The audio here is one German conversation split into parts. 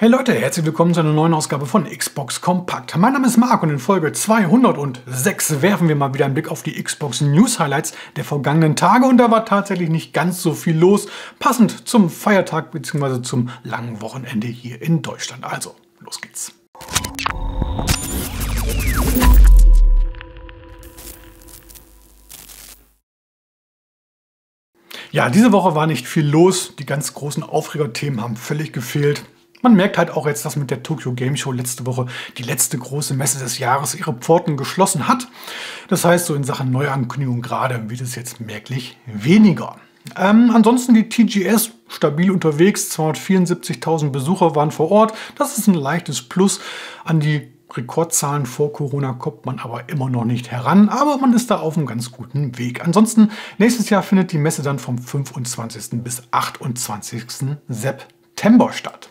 Hey Leute, herzlich willkommen zu einer neuen Ausgabe von Xbox Kompakt. Mein Name ist Marc und in Folge 206 werfen wir mal wieder einen Blick auf die Xbox News Highlights der vergangenen Tage und da war tatsächlich nicht ganz so viel los, passend zum Feiertag bzw. zum langen Wochenende hier in Deutschland. Also, los geht's. Ja, diese Woche war nicht viel los. Die ganz großen Aufregerthemen haben völlig gefehlt. Man merkt halt auch jetzt, dass mit der Tokyo Game Show letzte Woche die letzte große Messe des Jahres ihre Pforten geschlossen hat. Das heißt, so in Sachen Neuankündigung gerade wird es jetzt merklich weniger. Ähm, ansonsten die TGS stabil unterwegs, 274.000 Besucher waren vor Ort. Das ist ein leichtes Plus. An die Rekordzahlen vor Corona kommt man aber immer noch nicht heran, aber man ist da auf einem ganz guten Weg. Ansonsten, nächstes Jahr findet die Messe dann vom 25. bis 28. September statt.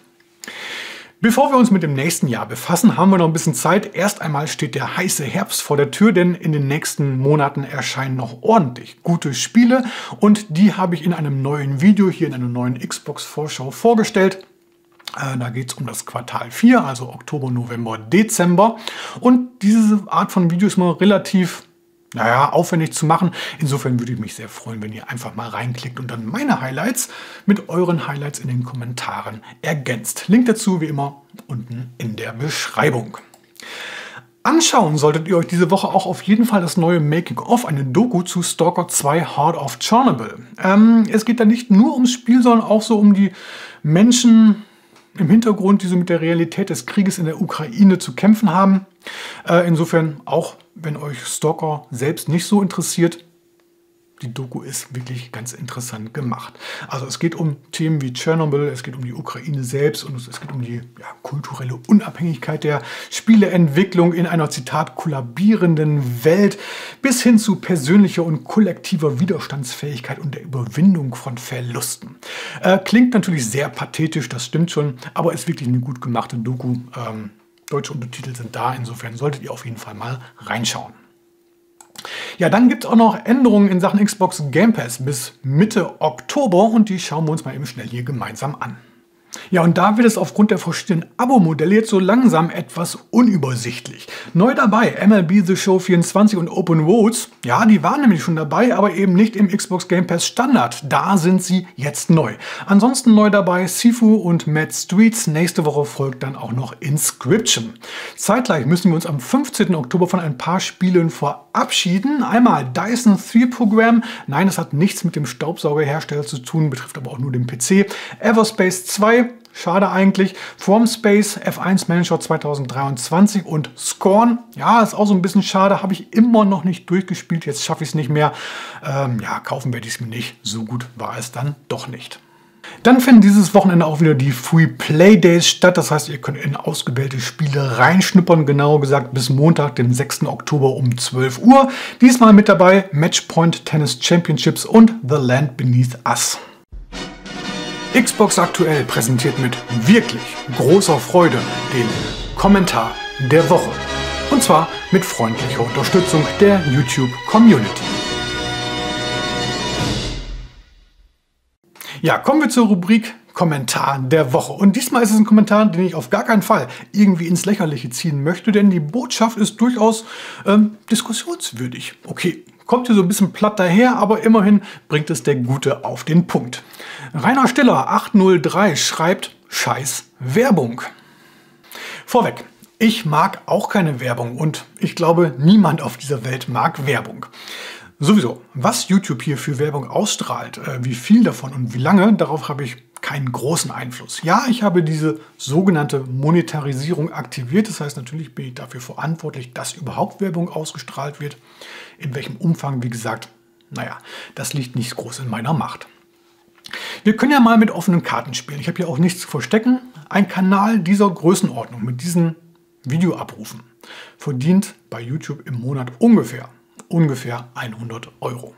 Bevor wir uns mit dem nächsten Jahr befassen, haben wir noch ein bisschen Zeit. Erst einmal steht der heiße Herbst vor der Tür, denn in den nächsten Monaten erscheinen noch ordentlich gute Spiele und die habe ich in einem neuen Video hier in einer neuen Xbox-Vorschau vorgestellt. Äh, da geht es um das Quartal 4, also Oktober, November, Dezember. Und diese Art von Video ist mal relativ naja, aufwendig zu machen. Insofern würde ich mich sehr freuen, wenn ihr einfach mal reinklickt und dann meine Highlights mit euren Highlights in den Kommentaren ergänzt. Link dazu wie immer unten in der Beschreibung. Anschauen solltet ihr euch diese Woche auch auf jeden Fall das neue Making-of, eine Doku zu Stalker 2 Heart of Chernobyl. Ähm, es geht da nicht nur ums Spiel, sondern auch so um die Menschen im Hintergrund, die so mit der Realität des Krieges in der Ukraine zu kämpfen haben. Äh, insofern auch wenn euch Stalker selbst nicht so interessiert, die Doku ist wirklich ganz interessant gemacht. Also es geht um Themen wie Tschernobyl, es geht um die Ukraine selbst und es geht um die ja, kulturelle Unabhängigkeit der Spieleentwicklung in einer Zitat kollabierenden Welt bis hin zu persönlicher und kollektiver Widerstandsfähigkeit und der Überwindung von Verlusten. Äh, klingt natürlich sehr pathetisch, das stimmt schon, aber ist wirklich eine gut gemachte Doku. Ähm, Deutsche Untertitel sind da, insofern solltet ihr auf jeden Fall mal reinschauen. Ja, dann gibt es auch noch Änderungen in Sachen Xbox Game Pass bis Mitte Oktober und die schauen wir uns mal eben schnell hier gemeinsam an. Ja, und da wird es aufgrund der verschiedenen Abo-Modelle jetzt so langsam etwas unübersichtlich. Neu dabei MLB The Show 24 und Open Votes. Ja, die waren nämlich schon dabei, aber eben nicht im Xbox Game Pass Standard. Da sind sie jetzt neu. Ansonsten neu dabei Sifu und Mad Streets. Nächste Woche folgt dann auch noch Inscription. Zeitgleich müssen wir uns am 15. Oktober von ein paar Spielen verabschieden. Einmal Dyson 3 Program. Nein, es hat nichts mit dem Staubsaugerhersteller zu tun, betrifft aber auch nur den PC. Everspace 2 Schade eigentlich. Formspace F1 Manager 2023 und Scorn. Ja, ist auch so ein bisschen schade. Habe ich immer noch nicht durchgespielt. Jetzt schaffe ich es nicht mehr. Ähm, ja, kaufen werde ich es mir nicht. So gut war es dann doch nicht. Dann finden dieses Wochenende auch wieder die Free Play Days statt. Das heißt, ihr könnt in ausgewählte Spiele reinschnuppern. Genauer gesagt bis Montag, dem 6. Oktober um 12 Uhr. Diesmal mit dabei Matchpoint Tennis Championships und The Land Beneath Us. Xbox aktuell präsentiert mit wirklich großer Freude den Kommentar der Woche. Und zwar mit freundlicher Unterstützung der YouTube Community. Ja, kommen wir zur Rubrik Kommentar der Woche. Und diesmal ist es ein Kommentar, den ich auf gar keinen Fall irgendwie ins Lächerliche ziehen möchte, denn die Botschaft ist durchaus ähm, diskussionswürdig. Okay, kommt hier so ein bisschen platt daher, aber immerhin bringt es der Gute auf den Punkt. Rainer Stiller 803 schreibt Scheiß Werbung. Vorweg, ich mag auch keine Werbung und ich glaube, niemand auf dieser Welt mag Werbung. Sowieso, was YouTube hier für Werbung ausstrahlt, äh, wie viel davon und wie lange, darauf habe ich keinen großen Einfluss. Ja, ich habe diese sogenannte Monetarisierung aktiviert. Das heißt, natürlich bin ich dafür verantwortlich, dass überhaupt Werbung ausgestrahlt wird. In welchem Umfang, wie gesagt, naja, das liegt nicht groß in meiner Macht. Wir können ja mal mit offenen Karten spielen. Ich habe hier auch nichts zu verstecken. Ein Kanal dieser Größenordnung mit diesen Videoabrufen verdient bei YouTube im Monat ungefähr, ungefähr 100 Euro.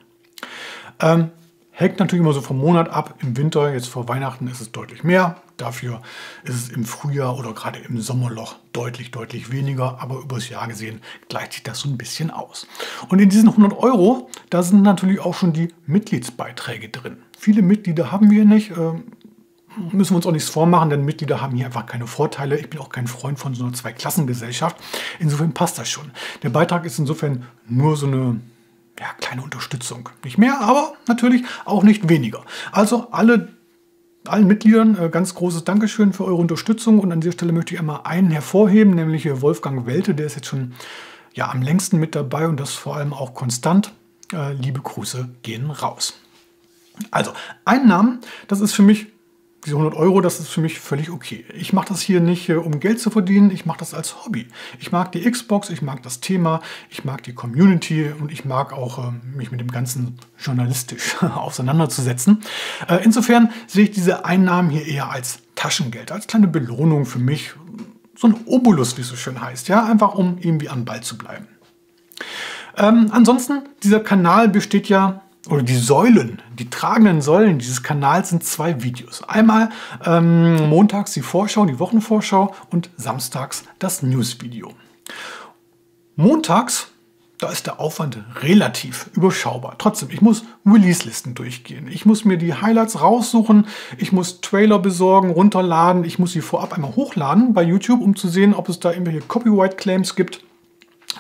Ähm, Hängt natürlich immer so vom Monat ab. Im Winter, jetzt vor Weihnachten, ist es deutlich mehr. Dafür ist es im Frühjahr oder gerade im Sommerloch deutlich, deutlich weniger. Aber übers Jahr gesehen gleicht sich das so ein bisschen aus. Und in diesen 100 Euro, da sind natürlich auch schon die Mitgliedsbeiträge drin. Viele Mitglieder haben wir nicht. Ähm, müssen wir uns auch nichts vormachen, denn Mitglieder haben hier einfach keine Vorteile. Ich bin auch kein Freund von so einer Zweiklassengesellschaft. Insofern passt das schon. Der Beitrag ist insofern nur so eine ja, kleine Unterstützung. Nicht mehr, aber natürlich auch nicht weniger. Also alle allen Mitgliedern äh, ganz großes Dankeschön für eure Unterstützung und an dieser Stelle möchte ich einmal einen hervorheben, nämlich Wolfgang Welte, der ist jetzt schon ja, am längsten mit dabei und das vor allem auch konstant. Äh, liebe Grüße gehen raus. Also, Einnahmen, das ist für mich diese 100 Euro, das ist für mich völlig okay. Ich mache das hier nicht, äh, um Geld zu verdienen, ich mache das als Hobby. Ich mag die Xbox, ich mag das Thema, ich mag die Community und ich mag auch äh, mich mit dem Ganzen journalistisch auseinanderzusetzen. Äh, insofern sehe ich diese Einnahmen hier eher als Taschengeld, als kleine Belohnung für mich. So ein Obolus, wie es so schön heißt, ja, einfach um irgendwie am Ball zu bleiben. Ähm, ansonsten, dieser Kanal besteht ja oder die Säulen, die tragenden Säulen dieses Kanals sind zwei Videos. Einmal ähm, montags die Vorschau, die Wochenvorschau und samstags das Newsvideo. Montags, da ist der Aufwand relativ überschaubar. Trotzdem, ich muss Release-Listen durchgehen. Ich muss mir die Highlights raussuchen. Ich muss Trailer besorgen, runterladen. Ich muss sie vorab einmal hochladen bei YouTube, um zu sehen, ob es da irgendwelche Copyright-Claims gibt.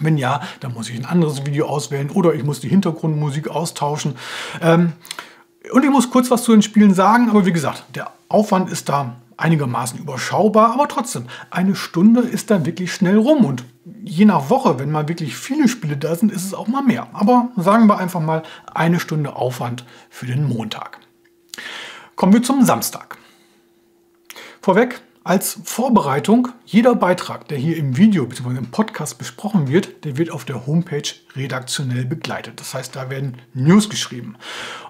Wenn ja, dann muss ich ein anderes Video auswählen oder ich muss die Hintergrundmusik austauschen. Ähm, und ich muss kurz was zu den Spielen sagen, aber wie gesagt, der Aufwand ist da einigermaßen überschaubar, aber trotzdem, eine Stunde ist da wirklich schnell rum und je nach Woche, wenn mal wirklich viele Spiele da sind, ist es auch mal mehr. Aber sagen wir einfach mal eine Stunde Aufwand für den Montag. Kommen wir zum Samstag. Vorweg, als Vorbereitung, jeder Beitrag, der hier im Video bzw. im Podcast besprochen wird, der wird auf der Homepage redaktionell begleitet. Das heißt, da werden News geschrieben.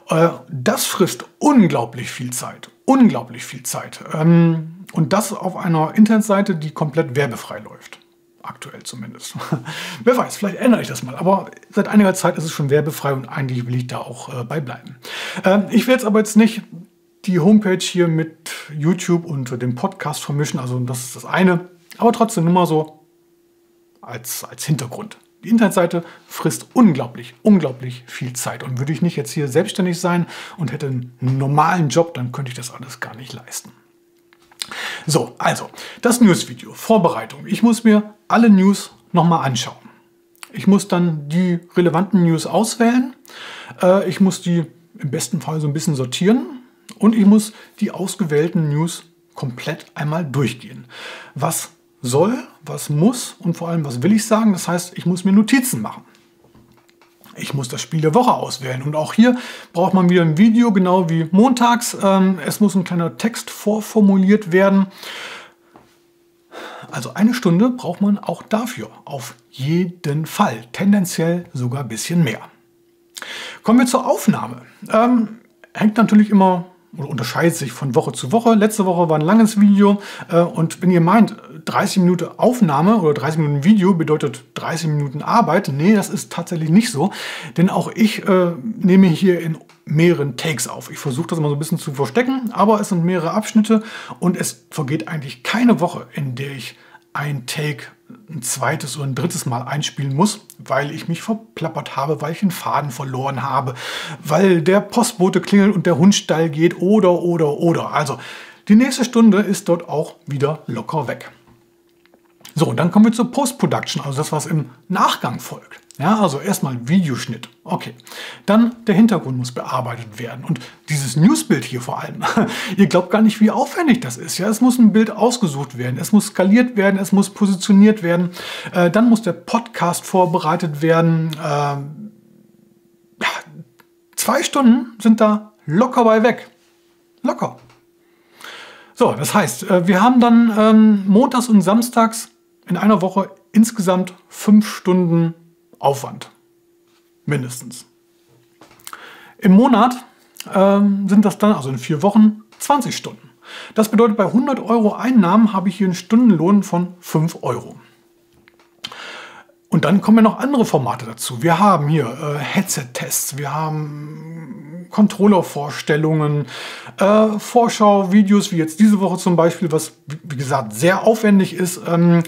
Äh, das frisst unglaublich viel Zeit. Unglaublich viel Zeit. Ähm, und das auf einer Internetseite, die komplett werbefrei läuft. Aktuell zumindest. Wer weiß, vielleicht ändere ich das mal. Aber seit einiger Zeit ist es schon werbefrei und eigentlich will ich da auch äh, beibleiben. Ähm, ich werde es aber jetzt nicht die Homepage hier mit YouTube und dem Podcast vermischen. Also das ist das eine. Aber trotzdem nur mal so als, als Hintergrund. Die Internetseite frisst unglaublich, unglaublich viel Zeit. Und würde ich nicht jetzt hier selbstständig sein und hätte einen normalen Job, dann könnte ich das alles gar nicht leisten. So, also, das Newsvideo, Vorbereitung. Ich muss mir alle News nochmal anschauen. Ich muss dann die relevanten News auswählen. Äh, ich muss die im besten Fall so ein bisschen sortieren. Und ich muss die ausgewählten News komplett einmal durchgehen. Was soll, was muss und vor allem, was will ich sagen? Das heißt, ich muss mir Notizen machen. Ich muss das Spiel der Woche auswählen. Und auch hier braucht man wieder ein Video, genau wie montags. Ähm, es muss ein kleiner Text vorformuliert werden. Also eine Stunde braucht man auch dafür. Auf jeden Fall. Tendenziell sogar ein bisschen mehr. Kommen wir zur Aufnahme. Ähm, hängt natürlich immer oder unterscheidet sich von Woche zu Woche. Letzte Woche war ein langes Video äh, und wenn ihr meint, 30 Minuten Aufnahme oder 30 Minuten Video bedeutet 30 Minuten Arbeit, nee, das ist tatsächlich nicht so, denn auch ich äh, nehme hier in mehreren Takes auf. Ich versuche das immer so ein bisschen zu verstecken, aber es sind mehrere Abschnitte und es vergeht eigentlich keine Woche, in der ich ein Take ein zweites oder ein drittes Mal einspielen muss, weil ich mich verplappert habe, weil ich einen Faden verloren habe, weil der Postbote klingelt und der Hund steil geht oder, oder, oder. Also die nächste Stunde ist dort auch wieder locker weg. So, und dann kommen wir zur Post-Production, also das, was im Nachgang folgt. Ja, also erstmal Videoschnitt. Okay. Dann der Hintergrund muss bearbeitet werden. Und dieses Newsbild hier vor allem. Ihr glaubt gar nicht, wie aufwendig das ist. Ja, es muss ein Bild ausgesucht werden. Es muss skaliert werden. Es muss positioniert werden. Äh, dann muss der Podcast vorbereitet werden. Äh, ja, zwei Stunden sind da locker bei weg. Locker. So, das heißt, äh, wir haben dann ähm, montags und samstags in einer Woche insgesamt fünf Stunden Aufwand. Mindestens. Im Monat ähm, sind das dann, also in vier Wochen, 20 Stunden. Das bedeutet, bei 100 Euro Einnahmen habe ich hier einen Stundenlohn von 5 Euro. Und dann kommen ja noch andere Formate dazu. Wir haben hier äh, Headset-Tests, wir haben Controller-Vorstellungen, äh, Vorschau-Videos, wie jetzt diese Woche zum Beispiel, was wie gesagt sehr aufwendig ist. Ähm,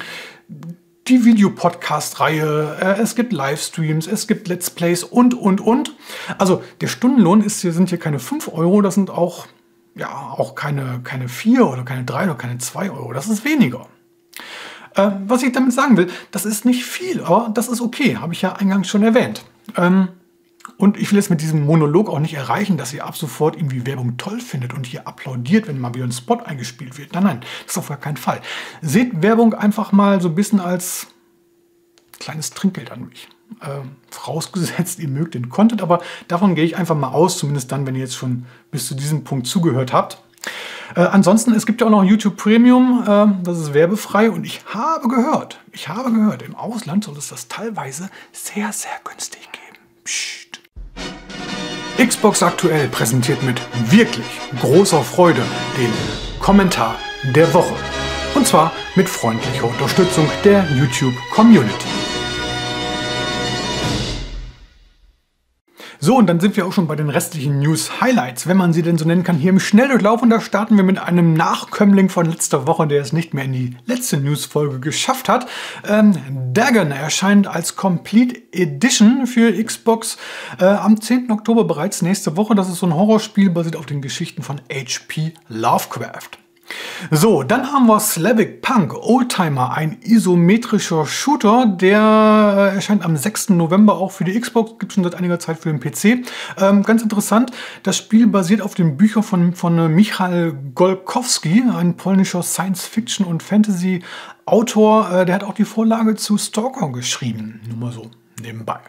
die Videopodcast-Reihe, äh, es gibt Livestreams, es gibt Let's Plays und, und, und. Also der Stundenlohn ist hier, sind hier keine 5 Euro, das sind auch ja auch keine, keine 4 oder keine 3 oder keine 2 Euro. Das ist weniger. Äh, was ich damit sagen will, das ist nicht viel, aber das ist okay, habe ich ja eingangs schon erwähnt. Ähm, und ich will jetzt mit diesem Monolog auch nicht erreichen, dass ihr ab sofort irgendwie Werbung toll findet und hier applaudiert, wenn mal wieder ein Spot eingespielt wird. Nein, nein, das ist auf gar keinen Fall. Seht Werbung einfach mal so ein bisschen als kleines Trinkgeld an mich. Äh, vorausgesetzt, ihr mögt den Content, aber davon gehe ich einfach mal aus, zumindest dann, wenn ihr jetzt schon bis zu diesem Punkt zugehört habt. Äh, ansonsten, es gibt ja auch noch YouTube Premium, äh, das ist werbefrei und ich habe gehört, ich habe gehört, im Ausland soll es das teilweise sehr, sehr günstig geben. Xbox aktuell präsentiert mit wirklich großer Freude den Kommentar der Woche. Und zwar mit freundlicher Unterstützung der YouTube Community. So, und dann sind wir auch schon bei den restlichen News-Highlights, wenn man sie denn so nennen kann, hier im Schnelldurchlauf. Und da starten wir mit einem Nachkömmling von letzter Woche, der es nicht mehr in die letzte News-Folge geschafft hat. Ähm, Dagon erscheint als Complete Edition für Xbox äh, am 10. Oktober bereits nächste Woche. Das ist so ein Horrorspiel, basiert auf den Geschichten von H.P. Lovecraft. So, dann haben wir Slavic Punk Oldtimer, ein isometrischer Shooter, der äh, erscheint am 6. November auch für die Xbox, gibt schon seit einiger Zeit für den PC. Ähm, ganz interessant, das Spiel basiert auf den Büchern von, von äh, Michal Golkowski, ein polnischer Science-Fiction- und Fantasy-Autor. Äh, der hat auch die Vorlage zu Stalker geschrieben, nur mal so nebenbei.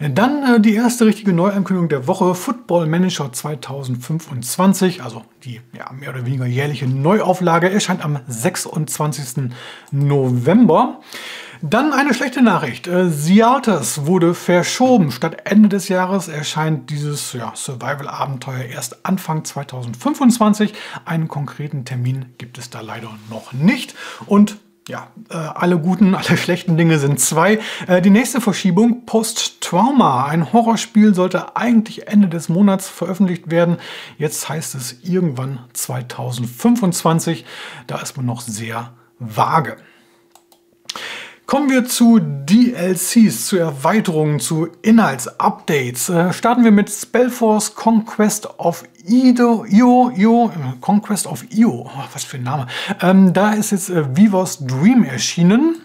Dann äh, die erste richtige Neuankündigung der Woche, Football Manager 2025, also die ja, mehr oder weniger jährliche Neuauflage, erscheint am 26. November. Dann eine schlechte Nachricht. Äh, Seattle wurde verschoben. Statt Ende des Jahres erscheint dieses ja, Survival-Abenteuer erst Anfang 2025. Einen konkreten Termin gibt es da leider noch nicht. Und ja, äh, alle guten, alle schlechten Dinge sind zwei. Äh, die nächste Verschiebung, Post-Trauma. Ein Horrorspiel sollte eigentlich Ende des Monats veröffentlicht werden. Jetzt heißt es irgendwann 2025. Da ist man noch sehr vage. Kommen wir zu DLCs, zu Erweiterungen, zu Inhaltsupdates. Äh, starten wir mit Spellforce Conquest of Ido, Io, Io, Conquest of Io. Oh, was für ein Name. Ähm, da ist jetzt äh, Vivos Dream erschienen.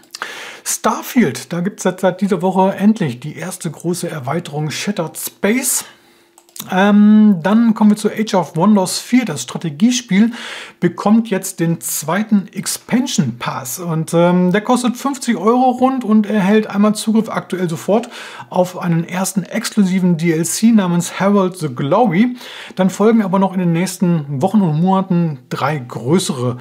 Starfield, da gibt es seit, seit dieser Woche endlich die erste große Erweiterung Shattered Space. Ähm, dann kommen wir zu Age of Wonders 4. Das Strategiespiel bekommt jetzt den zweiten Expansion Pass. Und ähm, der kostet 50 Euro rund und erhält einmal Zugriff aktuell sofort auf einen ersten exklusiven DLC namens Herald the Glory. Dann folgen aber noch in den nächsten Wochen und Monaten drei größere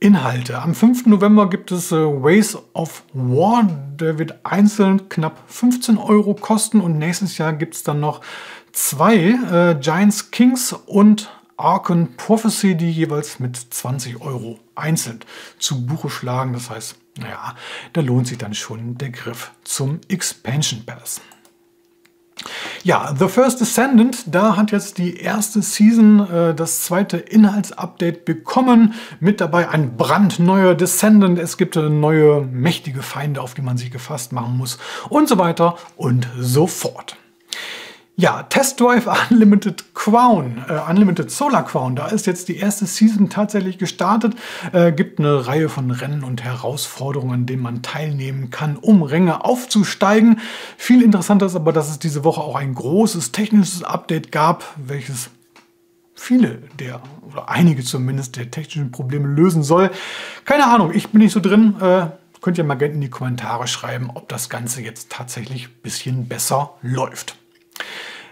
Inhalte. Am 5. November gibt es äh, Ways of War. Der wird einzeln knapp 15 Euro kosten und nächstes Jahr gibt es dann noch zwei äh, Giants Kings und Arken Prophecy, die jeweils mit 20 Euro einzeln zu Buche schlagen. Das heißt, naja, da lohnt sich dann schon der Griff zum Expansion Pass. Ja, The First Descendant, da hat jetzt die erste Season äh, das zweite Inhaltsupdate bekommen. Mit dabei ein brandneuer Descendant. Es gibt äh, neue mächtige Feinde, auf die man sich gefasst machen muss und so weiter und so fort. Ja, Test Drive Unlimited Crown, äh, Unlimited Solar Crown, da ist jetzt die erste Season tatsächlich gestartet. Äh, gibt eine Reihe von Rennen und Herausforderungen, an denen man teilnehmen kann, um Ränge aufzusteigen. Viel interessanter ist aber, dass es diese Woche auch ein großes technisches Update gab, welches viele der, oder einige zumindest, der technischen Probleme lösen soll. Keine Ahnung, ich bin nicht so drin. Äh, könnt ihr mal gerne in die Kommentare schreiben, ob das Ganze jetzt tatsächlich ein bisschen besser läuft.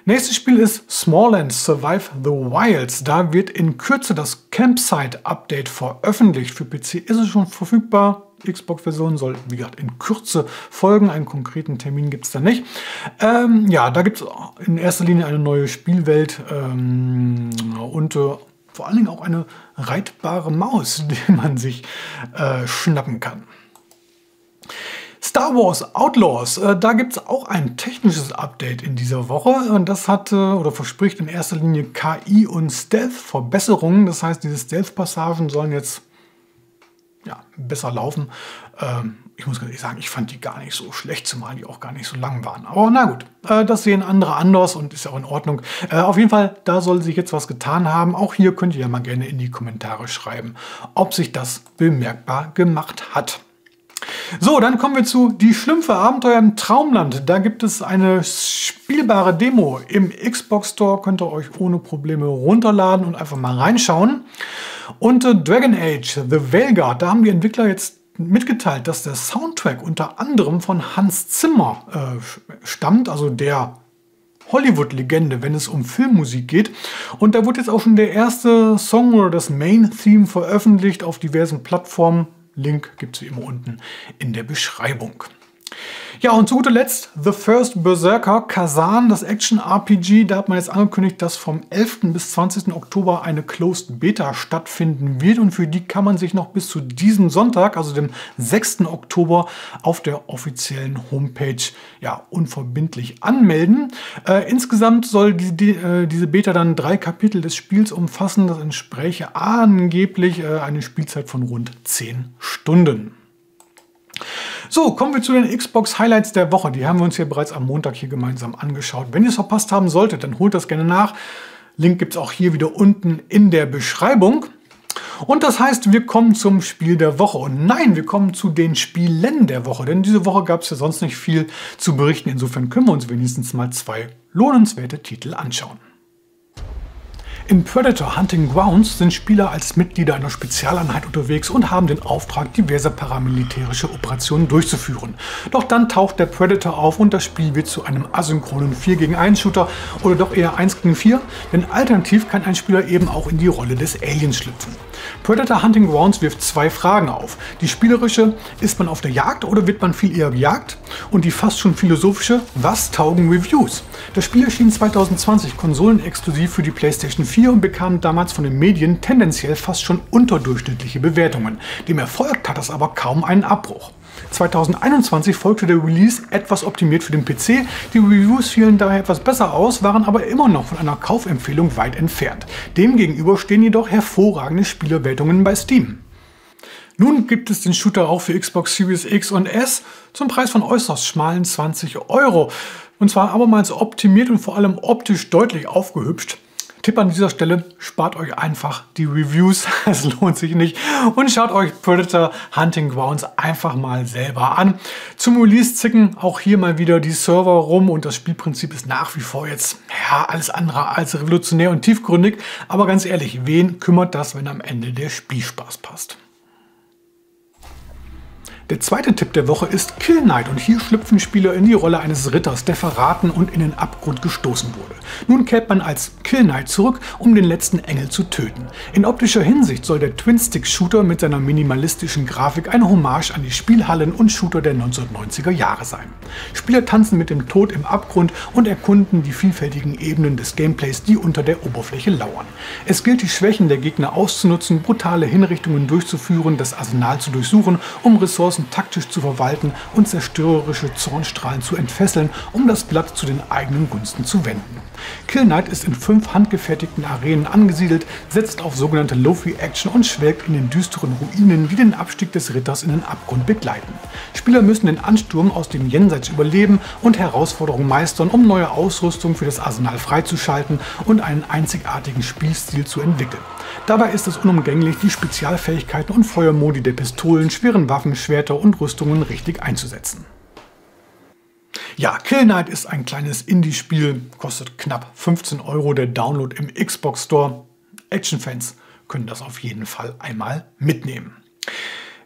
Nächstes Spiel ist Smallland Survive the Wilds. Da wird in Kürze das Campsite-Update veröffentlicht. Für PC ist es schon verfügbar. Xbox-Version soll, wie gesagt, in Kürze folgen. Einen konkreten Termin gibt es da nicht. Ähm, ja, da gibt es in erster Linie eine neue Spielwelt ähm, und äh, vor allen Dingen auch eine reitbare Maus, die man sich äh, schnappen kann. Star Wars Outlaws, äh, da gibt es auch ein technisches Update in dieser Woche und das hat äh, oder verspricht in erster Linie KI und Stealth-Verbesserungen. Das heißt, diese Stealth-Passagen sollen jetzt ja, besser laufen. Ähm, ich muss ganz ehrlich sagen, ich fand die gar nicht so schlecht, zumal die auch gar nicht so lang waren. Aber na gut, äh, das sehen andere anders und ist auch in Ordnung. Äh, auf jeden Fall, da soll sich jetzt was getan haben. Auch hier könnt ihr ja mal gerne in die Kommentare schreiben, ob sich das bemerkbar gemacht hat. So, dann kommen wir zu Die Schlümpfe Abenteuer im Traumland. Da gibt es eine spielbare Demo im Xbox Store. Könnt ihr euch ohne Probleme runterladen und einfach mal reinschauen. Und äh, Dragon Age, The Veilguard, da haben die Entwickler jetzt mitgeteilt, dass der Soundtrack unter anderem von Hans Zimmer äh, stammt, also der Hollywood-Legende, wenn es um Filmmusik geht. Und da wurde jetzt auch schon der erste Song oder das Main-Theme veröffentlicht auf diversen Plattformen. Link gibt es wie immer unten in der Beschreibung. Ja, und zu guter Letzt The First Berserker Kazan, das Action-RPG. Da hat man jetzt angekündigt, dass vom 11. bis 20. Oktober eine Closed Beta stattfinden wird. Und für die kann man sich noch bis zu diesem Sonntag, also dem 6. Oktober, auf der offiziellen Homepage ja, unverbindlich anmelden. Äh, insgesamt soll die, die, äh, diese Beta dann drei Kapitel des Spiels umfassen. Das entspräche angeblich äh, eine Spielzeit von rund 10 Stunden. So, kommen wir zu den Xbox Highlights der Woche. Die haben wir uns hier bereits am Montag hier gemeinsam angeschaut. Wenn ihr es verpasst haben solltet, dann holt das gerne nach. Link gibt es auch hier wieder unten in der Beschreibung. Und das heißt, wir kommen zum Spiel der Woche. Und nein, wir kommen zu den Spielen der Woche. Denn diese Woche gab es ja sonst nicht viel zu berichten. Insofern können wir uns wenigstens mal zwei lohnenswerte Titel anschauen. In Predator Hunting Grounds sind Spieler als Mitglieder einer Spezialeinheit unterwegs und haben den Auftrag, diverse paramilitärische Operationen durchzuführen. Doch dann taucht der Predator auf und das Spiel wird zu einem asynchronen 4 gegen 1 Shooter oder doch eher 1 gegen 4, denn alternativ kann ein Spieler eben auch in die Rolle des Aliens schlüpfen. Predator Hunting Grounds wirft zwei Fragen auf. Die spielerische, ist man auf der Jagd oder wird man viel eher gejagt? Und die fast schon philosophische, was taugen Reviews? Das Spiel erschien 2020 konsolenexklusiv für die PlayStation 4 und bekam damals von den Medien tendenziell fast schon unterdurchschnittliche Bewertungen. Dem Erfolg hat das aber kaum einen Abbruch. 2021 folgte der Release etwas optimiert für den PC. Die Reviews fielen daher etwas besser aus, waren aber immer noch von einer Kaufempfehlung weit entfernt. Demgegenüber stehen jedoch hervorragende Spielerwertungen bei Steam. Nun gibt es den Shooter auch für Xbox Series X und S zum Preis von äußerst schmalen 20 Euro. Und zwar abermals optimiert und vor allem optisch deutlich aufgehübscht. Tipp an dieser Stelle, spart euch einfach die Reviews, es lohnt sich nicht und schaut euch Predator Hunting Grounds einfach mal selber an. Zum Release zicken auch hier mal wieder die Server rum und das Spielprinzip ist nach wie vor jetzt ja, alles andere als revolutionär und tiefgründig, aber ganz ehrlich, wen kümmert das, wenn am Ende der Spielspaß passt? Der zweite Tipp der Woche ist Kill Knight und hier schlüpfen Spieler in die Rolle eines Ritters, der verraten und in den Abgrund gestoßen wurde. Nun kehrt man als Kill Knight zurück, um den letzten Engel zu töten. In optischer Hinsicht soll der Twin-Stick-Shooter mit seiner minimalistischen Grafik eine Hommage an die Spielhallen und Shooter der 1990er Jahre sein. Spieler tanzen mit dem Tod im Abgrund und erkunden die vielfältigen Ebenen des Gameplays, die unter der Oberfläche lauern. Es gilt die Schwächen der Gegner auszunutzen, brutale Hinrichtungen durchzuführen, das Arsenal zu durchsuchen, um Ressourcen Ressourcen taktisch zu verwalten und zerstörerische Zornstrahlen zu entfesseln, um das Blatt zu den eigenen Gunsten zu wenden. Kill Knight ist in fünf handgefertigten Arenen angesiedelt, setzt auf sogenannte Lofi-Action und schwelgt in den düsteren Ruinen, die den Abstieg des Ritters in den Abgrund begleiten. Spieler müssen den Ansturm aus dem Jenseits überleben und Herausforderungen meistern, um neue Ausrüstung für das Arsenal freizuschalten und einen einzigartigen Spielstil zu entwickeln. Dabei ist es unumgänglich, die Spezialfähigkeiten und Feuermodi der Pistolen, schweren Waffen, Schwerter und Rüstungen richtig einzusetzen. Ja, Kill Knight ist ein kleines Indie-Spiel, kostet knapp 15 Euro der Download im Xbox Store. Action-Fans können das auf jeden Fall einmal mitnehmen.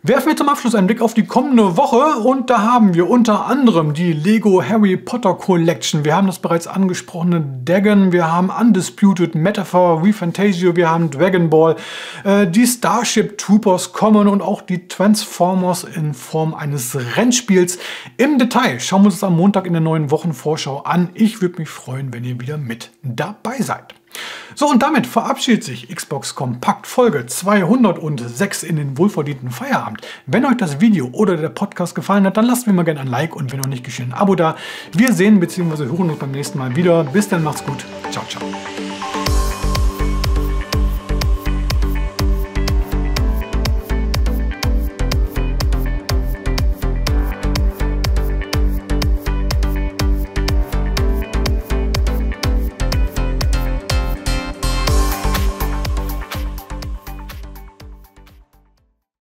Werfen wir zum Abschluss einen Blick auf die kommende Woche und da haben wir unter anderem die Lego Harry Potter Collection. Wir haben das bereits angesprochene Dagon, wir haben Undisputed Metaphor, ReFantasio, wir haben Dragon Ball, äh, die Starship Troopers kommen und auch die Transformers in Form eines Rennspiels. Im Detail schauen wir uns das am Montag in der neuen Wochenvorschau an. Ich würde mich freuen, wenn ihr wieder mit dabei seid. So, und damit verabschiedet sich Xbox Kompakt Folge 206 in den wohlverdienten Feierabend. Wenn euch das Video oder der Podcast gefallen hat, dann lasst mir mal gerne ein Like und wenn noch nicht geschehen, ein Abo da. Wir sehen bzw. hören uns beim nächsten Mal wieder. Bis dann, macht's gut. Ciao, ciao.